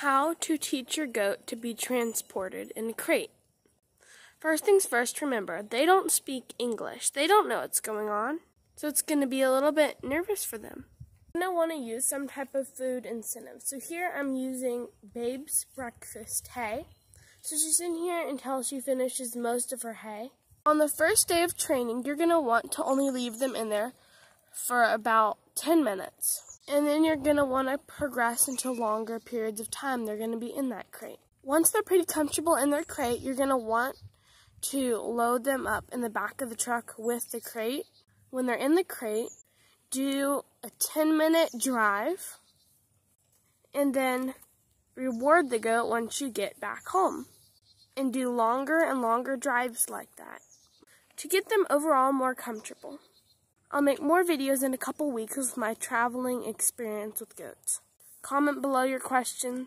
How to teach your goat to be transported in a crate. First things first, remember, they don't speak English. They don't know what's going on. So it's going to be a little bit nervous for them. Going to want to use some type of food incentive. So here I'm using Babe's breakfast hay. So she's in here until she finishes most of her hay. On the first day of training, you're going to want to only leave them in there for about 10 minutes. And then you're going to want to progress into longer periods of time they're going to be in that crate. Once they're pretty comfortable in their crate, you're going to want to load them up in the back of the truck with the crate. When they're in the crate, do a 10 minute drive and then reward the goat once you get back home. And do longer and longer drives like that to get them overall more comfortable. I'll make more videos in a couple weeks with my traveling experience with goats. Comment below your questions.